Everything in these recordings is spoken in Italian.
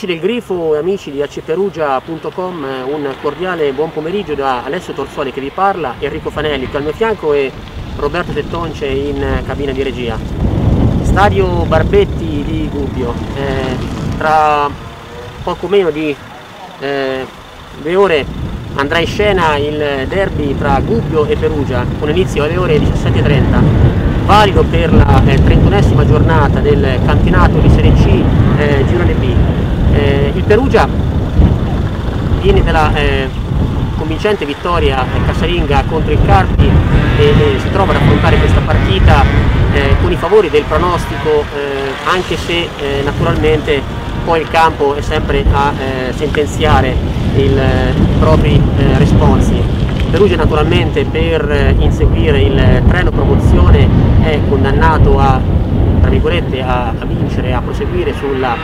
Amici del Grifo e amici di acperugia.com, un cordiale buon pomeriggio da Alessio Torsuoli che vi parla, Enrico Fanelli qui al mio fianco e Roberto Tettonce in cabina di regia. Stadio Barbetti di Gubbio, eh, tra poco meno di eh, due ore andrà in scena il derby tra Gubbio e Perugia con inizio alle ore 17.30 valido per la eh, 31esima giornata del campionato di Serie C eh, Girone B eh, il Perugia viene dalla eh, convincente vittoria casalinga contro il Carpi e, e, si trova ad affrontare questa partita eh, con i favori del pronostico eh, anche se eh, naturalmente poi il campo è sempre a eh, sentenziare il, i propri responsi. Perugia naturalmente per inseguire il treno promozione è condannato a, a, a vincere, a proseguire sulla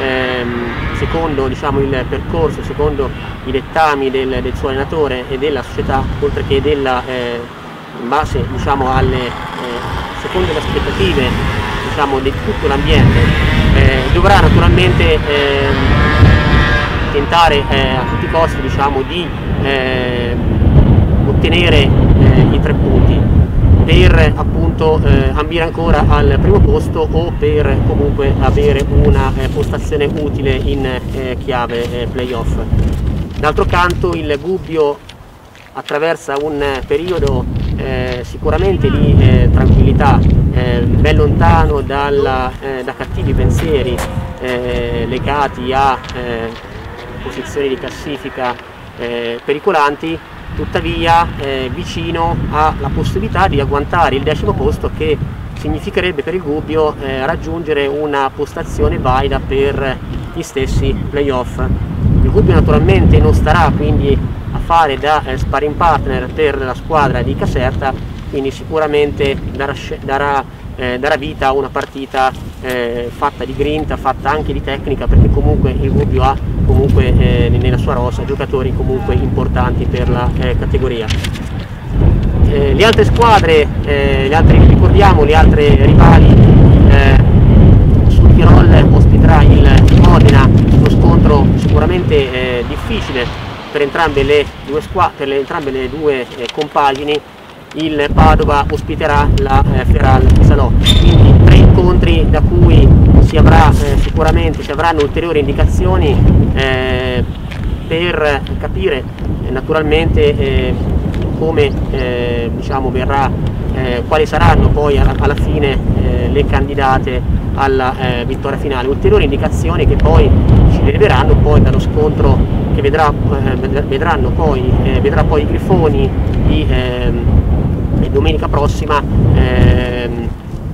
ehm, secondo diciamo, il percorso, secondo i dettami del, del, suo allenatore e della società, oltre che della, eh, in base diciamo, alle, eh, secondo le aspettative diciamo, di tutto l'ambiente, eh, dovrà naturalmente ehm, tentare eh, a tutti i costi diciamo, di eh, ottenere eh, i tre punti per appunto eh, ambire ancora al primo posto o per comunque avere una eh, postazione utile in eh, chiave eh, playoff. D'altro canto il Gubbio attraversa un periodo eh, sicuramente di eh, tranquillità, ben lontano dalla, da cattivi pensieri legati a posizioni di classifica pericolanti tuttavia eh, vicino alla possibilità di agguantare il decimo posto che significherebbe per il Gubbio eh, raggiungere una postazione valida per gli stessi playoff. Il Gubbio naturalmente non starà quindi a fare da eh, sparring partner per la squadra di Caserta, quindi sicuramente darà, darà, eh, darà vita a una partita eh, fatta di grinta, fatta anche di tecnica, perché comunque il Gubbio ha comunque eh, nella sua rosa giocatori comunque importanti per la eh, categoria. Eh, le altre squadre, eh, le altre, ricordiamo le altre rivali, sul Tirol ospiterà il Modena, uno scontro sicuramente difficile per entrambe le due, per le, entrambe le due compagini, il Padova ospiterà la Feral Salò. Quindi tre incontri da cui si avrà eh, sicuramente si avranno ulteriori indicazioni eh, per capire eh, naturalmente eh, come eh, diciamo, verrà, eh, quali saranno poi alla, alla fine le candidate alla vittoria finale. Ulteriori indicazioni che poi ci deriveranno poi dallo scontro che vedrà, vedranno poi, vedrà poi i Grifoni di ehm, domenica prossima ehm,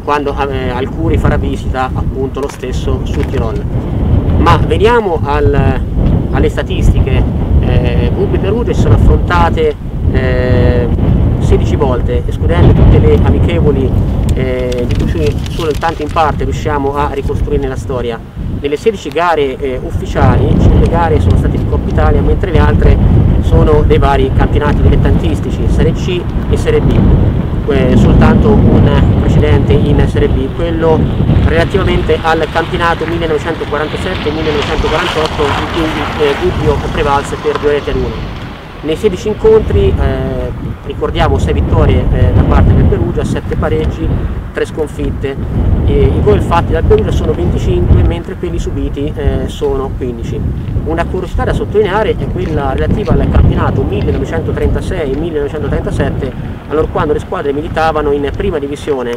quando eh, Alcuri farà visita appunto lo stesso sul Tirol. Ma veniamo al, alle statistiche, eh, Gubbi Perugia si sono affrontate eh, 16 volte, escludendo tutte le amichevoli eh, di cui soltanto in parte riusciamo a ricostruire la storia. Nelle 16 gare eh, ufficiali, 5 gare sono state di Coppa Italia, mentre le altre sono dei vari campionati dilettantistici, Serie C e Serie B eh, soltanto un precedente in Serie B, quello relativamente al campionato 1947-1948 in cui eh, Gubbio prevalse per due reti ad uno. Nei 16 incontri eh, ricordiamo 6 vittorie eh, da parte del Perugia, 7 pareggi, 3 sconfitte. E I gol fatti dal Perugia sono 25 mentre quelli subiti eh, sono 15. Una curiosità da sottolineare è quella relativa al campionato 1936-1937, allora quando le squadre militavano in prima divisione.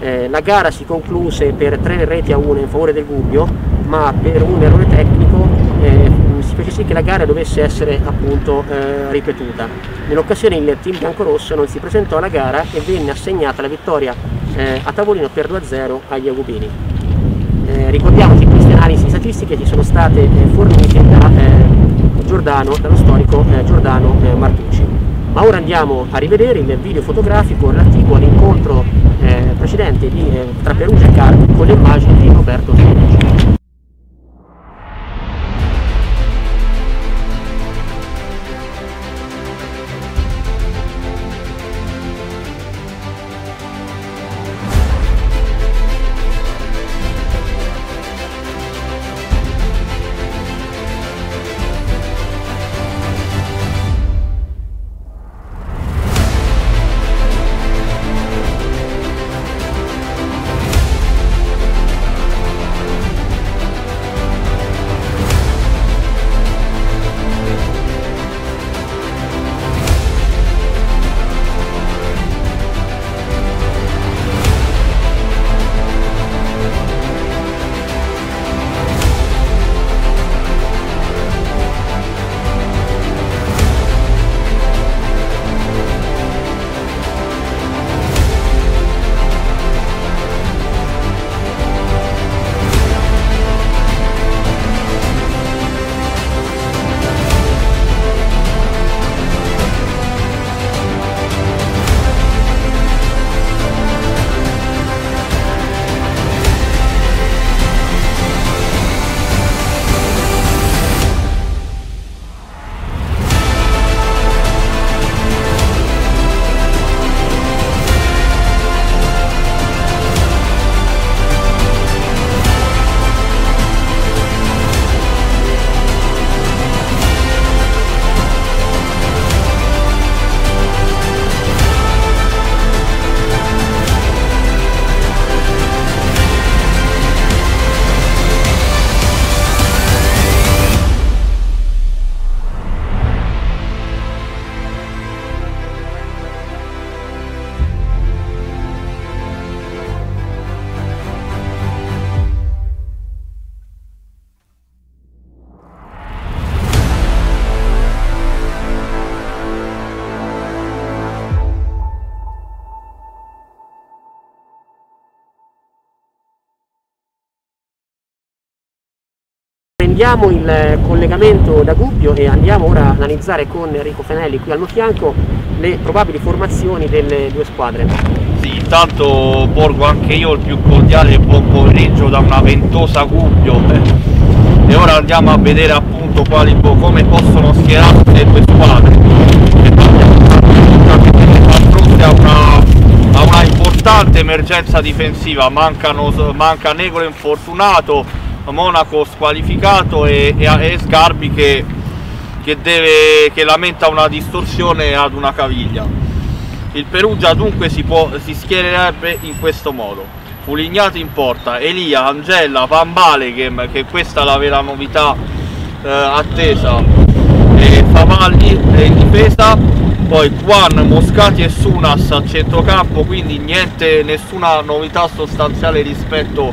Eh, la gara si concluse per 3 reti a 1 in favore del Gubbio, ma per un errore tecnico fece sì che la gara dovesse essere appunto eh, ripetuta. Nell'occasione il team biancorosso non si presentò alla gara e venne assegnata la vittoria eh, a tavolino per 2-0 agli Agubini. Eh, ricordiamo che queste analisi statistiche ci sono state eh, fornite da eh, Giordano, dallo storico eh, Giordano Martucci. Ma ora andiamo a rivedere il video fotografico relativo all'incontro precedente di, tra Perugia e Carpi con le immagini di Roberto Felici. Riprendiamo il collegamento da Gubbio e andiamo ora a analizzare con Enrico Fenelli qui al mio fianco le probabili formazioni delle due squadre. Sì, intanto porgo anche io il più cordiale buon pomeriggio da una ventosa Gubbio. E ora andiamo a vedere appunto quali, come possono schierarsi le due squadre. E a fronte a una importante emergenza difensiva, Mancano, manca Negro infortunato, Monaco squalificato e, e, e Sgarbi che, che, deve, che lamenta una distorsione ad una caviglia. Il Perugia dunque si, può, si schiererebbe in questo modo. Fulignato in porta, Elia, Angella, Van Baleghem, che questa è la vera novità eh, attesa, e Favalli in difesa, poi Juan, Moscati e Sunas a centrocampo, quindi niente, nessuna novità sostanziale rispetto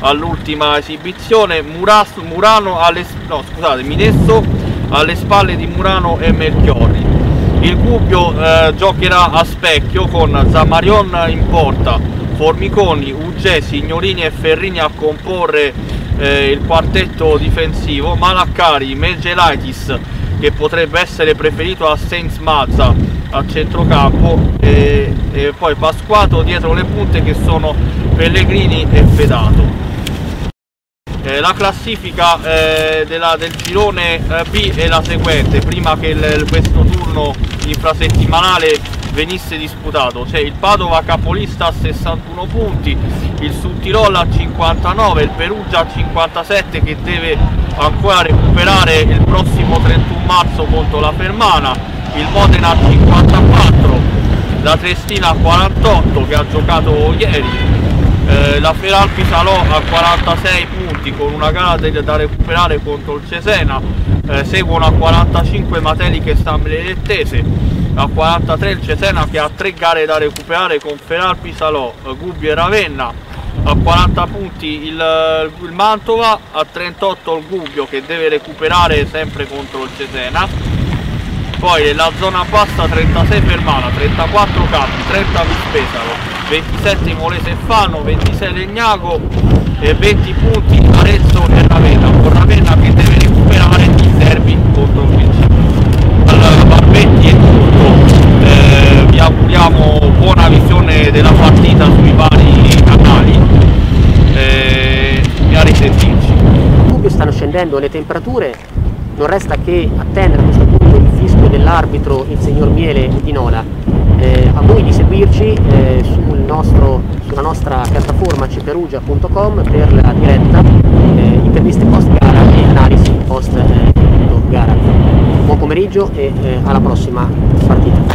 all'ultima esibizione, Muras, Murano alle, no, scusate, Minesso alle spalle di Murano e Melchiorri. Il Gubbio eh, giocherà a specchio con Zamarion in porta, Formiconi, Ugge, Signorini e Ferrini a comporre eh, il quartetto difensivo, Malaccari, Megelaitis che potrebbe essere preferito a Sainz Mazza a centrocampo e, e poi Pasquato dietro le punte che sono Pellegrini e Fedato. Eh, la classifica eh, della, del girone eh, B è la seguente, prima che il, questo turno infrasettimanale venisse disputato, c'è il Padova capolista a 61 punti, il Sud a 59, il Perugia a 57 che deve ancora recuperare il prossimo 31 marzo contro la Fermana, il Modena a 54, la Trestina a 48 che ha giocato ieri, eh, la Feralpi Salò a 46 punti con una gara da recuperare contro il Cesena. Eh, seguono a 45 Mateliche Stambelettese a 43 il Cesena che ha tre gare da recuperare con Feralpi Salò, eh, Gubbio e Ravenna. A 40 punti il, il, Mantova, a 38 il Gubbio che deve recuperare sempre contro il Cesena. Poi nella zona bassa 36 Fermana, 34 Capi, 30 Vispesaro 27 Molese Fano, 26 Legnago e 20 punti Arezzo e Ravenna, con Ravenna che deve recuperare il derby contro il Vincito. Allora Barbetti è tutto, eh, vi auguriamo buona visione della partita sui vari canali. Eh, e a risentirci. Dubbio stanno scendendo le temperature, non resta che attendere a questo punto il fischio dell'arbitro, il signor Miele di Nola eh, a voi di seguirci eh, sul nostro, sulla nostra piattaforma cperugia.com per la diretta, eh, interviste post gara e analisi post eh, gara. Buon pomeriggio e eh, alla prossima partita.